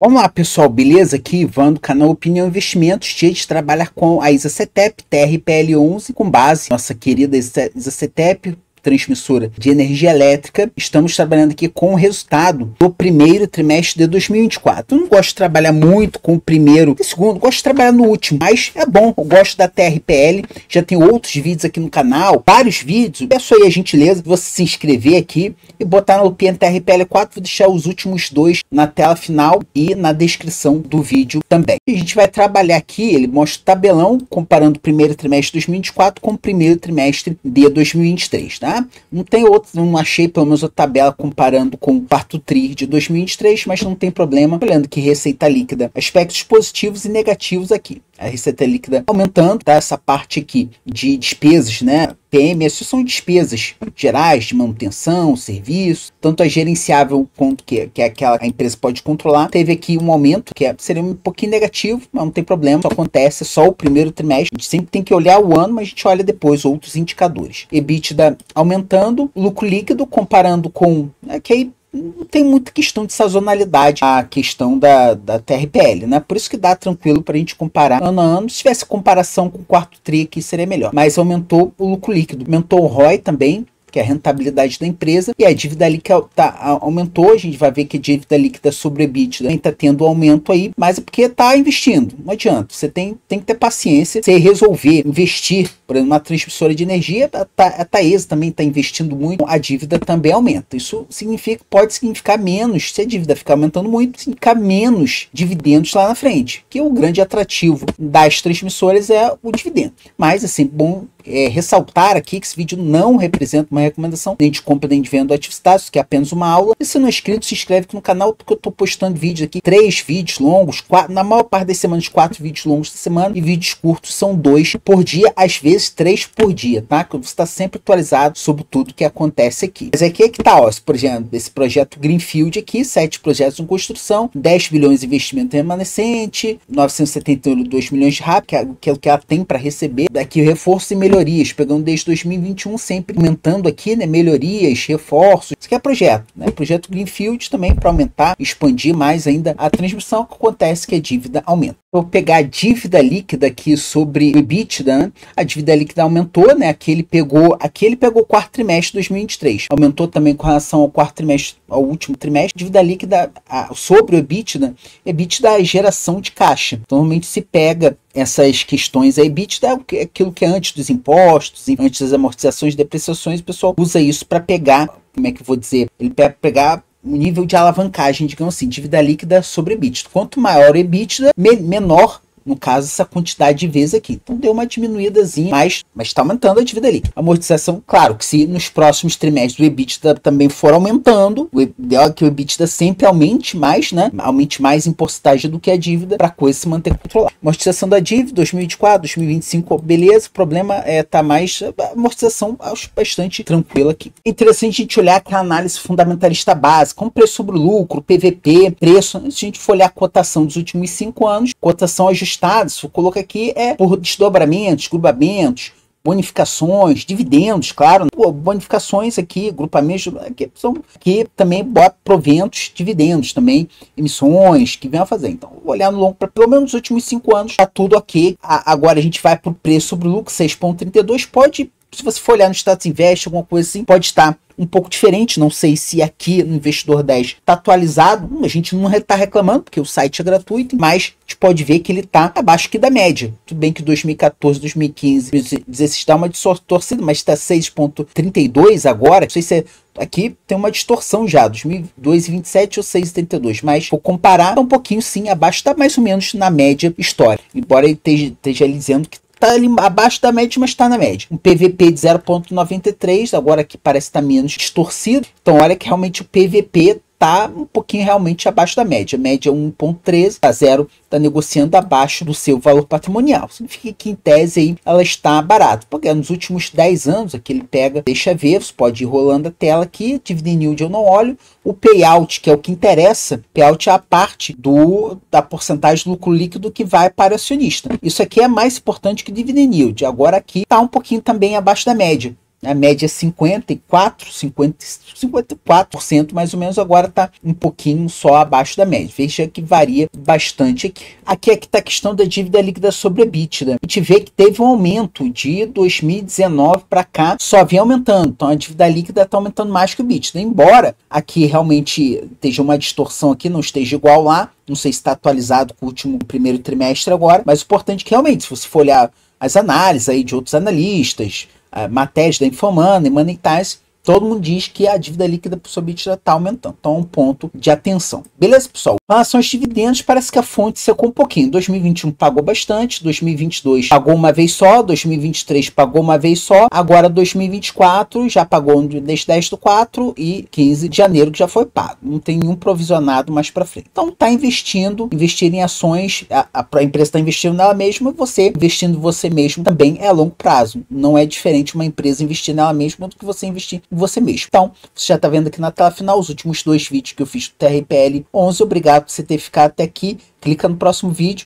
Vamos lá, pessoal, beleza? Aqui Ivan do canal Opinião Investimentos. Dia de trabalhar com a ISACETEP TRPL11 com base nossa querida ISACETEP transmissora de energia elétrica, estamos trabalhando aqui com o resultado do primeiro trimestre de 2024. Eu não gosto de trabalhar muito com o primeiro e segundo, gosto de trabalhar no último, mas é bom, eu gosto da TRPL, já tem outros vídeos aqui no canal, vários vídeos. Peço aí a gentileza de você se inscrever aqui e botar no TRPL 4, vou deixar os últimos dois na tela final e na descrição do vídeo também. A gente vai trabalhar aqui, ele mostra o tabelão comparando o primeiro trimestre de 2024 com o primeiro trimestre de 2023, tá? Não tem outro, não achei pelo menos a tabela comparando com o quarto TRI de 2023, mas não tem problema, olhando que receita líquida, aspectos positivos e negativos aqui a receita líquida aumentando, tá? Essa parte aqui de despesas, né? PM, essas são despesas gerais de manutenção, serviço, tanto a gerenciável quanto que, que aquela a empresa pode controlar. Teve aqui um aumento que é, seria um pouquinho negativo, mas não tem problema, só acontece só o primeiro trimestre. A gente sempre tem que olhar o ano, mas a gente olha depois outros indicadores. EBITDA aumentando, lucro líquido comparando com, né, que aí tem muita questão de sazonalidade a questão da, da TRPL, né? Por isso que dá tranquilo para a gente comparar ano a ano. Se tivesse comparação com o quarto TRI aqui, seria melhor. Mas aumentou o lucro líquido, aumentou o ROI também, que é a rentabilidade da empresa, e a dívida líquida tá, aumentou, a gente vai ver que a dívida líquida sobre EBITDA está tendo aumento aí, mas é porque está investindo, não adianta, você tem, tem que ter paciência, você resolver investir, por exemplo, uma transmissora de energia, a, Taesa também está investindo muito, a dívida também aumenta, isso significa, pode significar menos, se a dívida ficar aumentando muito, significa menos dividendos lá na frente, que o grande atrativo das transmissoras é o dividendo, mas sempre bom é, ressaltar aqui que esse vídeo não representa uma recomendação nem de compra nem de venda do ativistácio, que é apenas uma aula. E se não é inscrito, se inscreve aqui no canal, porque eu estou postando vídeos aqui, três vídeos longos, quatro, na maior parte das semanas, quatro vídeos longos da semana, e vídeos curtos são dois por dia, às vezes três por dia, tá? Que você está sempre atualizado sobre tudo que acontece aqui. Mas aqui é que tá, ó, por exemplo, esse projeto Greenfield aqui, sete projetos em construção, 10 bilhões de investimento remanescente, 972 milhões de RAP, que é, que é o que ela tem para receber, daqui o reforço e melhoria melhorias, pegando desde 2021, sempre aumentando aqui, né, melhorias, reforços. Isso aqui é projeto, né? Projeto Greenfield também para aumentar, expandir mais ainda a transmissão, que acontece que a dívida aumenta. Vou pegar a dívida líquida aqui sobre o EBITDA, né? a dívida líquida aumentou, né? Aqui ele pegou, aqui ele pegou o quarto trimestre de 2023. Aumentou também com relação ao quarto trimestre, ao último trimestre. Dívida líquida a, sobre o EBITDA, EBITDA é geração de caixa. Então, normalmente se pega essas questões aí, EBITDA é aquilo que é antes dos impostos, antes das amortizações e depreciações, o pessoal usa isso para pegar, como é que eu vou dizer, ele pega pegar nível de alavancagem, digamos assim, dívida líquida sobre EBITDA. Quanto maior o EBITDA, me menor no caso, essa quantidade de vezes aqui. Então deu uma diminuídazinha, mas está aumentando a dívida ali. Amortização, claro que se nos próximos trimestres o EBITDA também for aumentando, o ideal é que o EBITDA sempre aumente mais, né? Aumente mais em porcentagem do que a dívida para a coisa se manter controlada. Amortização da dívida, 2024, 2025, beleza. O problema é tá mais amortização, acho bastante tranquila aqui. Interessante a gente olhar que a análise fundamentalista básica, como preço sobre lucro, PVP, preço. Se a gente for olhar a cotação dos últimos cinco anos, cotação ajustada estados, coloca aqui é por desdobramentos, grupamentos, bonificações, dividendos, claro, bonificações aqui, grupamentos, aqui são que também bota proventos, dividendos também, emissões que vem a fazer. Então, olhar no longo para pelo menos os últimos cinco anos, tá tudo ok. A, agora a gente vai para o preço sobre lucro 6,32, pode, se você for olhar no status invest, alguma coisa assim, pode estar um pouco diferente. Não sei se aqui no Investidor 10 está atualizado. A gente não está reclamando, porque o site é gratuito, mas a gente pode ver que ele está abaixo aqui da média. Tudo bem que 2014, 2015, 2016 dá uma torcida, mas está 6,32 agora. Não sei se é aqui tem uma distorção já, 2027 ou 6,32, mas vou comparar, tá um pouquinho sim, abaixo, está mais ou menos na média histórica, embora ele esteja, esteja dizendo que tá ali abaixo da média, mas está na média. Um PVP de 0.93, agora que parece estar tá menos distorcido. Então olha que realmente o PVP está um pouquinho realmente abaixo da média. Média 1,13 a 0 está negociando abaixo do seu valor patrimonial. Significa que em tese aí ela está barata. Porque nos últimos 10 anos, aqui ele pega, deixa ver, você pode ir rolando a tela aqui, dividend yield eu não olho. O payout, que é o que interessa, payout é a parte do, da porcentagem de lucro líquido que vai para o acionista. Isso aqui é mais importante que o dividend yield. Agora aqui está um pouquinho também abaixo da média a média é 54, 50, 54% mais ou menos, agora está um pouquinho só abaixo da média. Veja que varia bastante aqui. Aqui é que está a questão da dívida líquida sobre a EBITDA. A gente vê que teve um aumento de 2019 para cá, só vem aumentando. Então a dívida líquida está aumentando mais que o EBITDA. Embora aqui realmente esteja uma distorção aqui, não esteja igual lá, não sei se está atualizado com o último primeiro trimestre agora, mas o importante é que realmente, se você for olhar as análises aí de outros analistas, matérias da Infomana e Times, todo mundo diz que a dívida líquida por EBITDA está aumentando. Então, é um ponto de atenção. Beleza, pessoal? Em relação aos dividendos, parece que a fonte secou um pouquinho. 2021 pagou bastante, 2022 pagou uma vez só, 2023 pagou uma vez só, agora 2024 já pagou desde 10 do 4 e 15 de janeiro que já foi pago. Não tem nenhum provisionado mais para frente. Então, está investindo, investir em ações, a, a, empresa está investindo nela mesma, você investindo você mesmo também é a longo prazo. Não é diferente uma empresa investir nela mesma do que você investir em você mesmo. Então, você já está vendo aqui na tela final os últimos dois vídeos que eu fiz do TRPL 11. Obrigado por você ter ficado até aqui. Clica no próximo vídeo